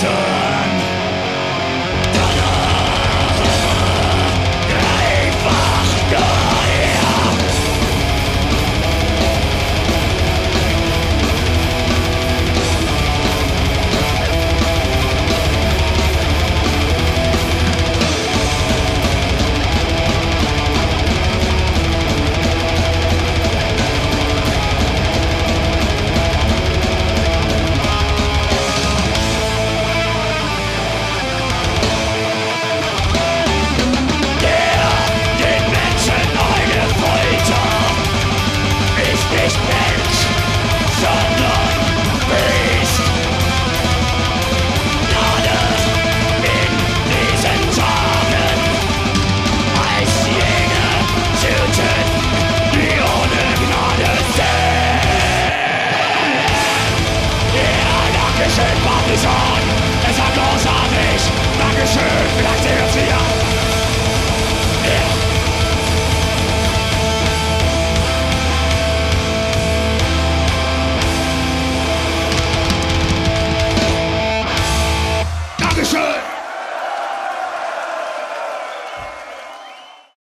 Sir.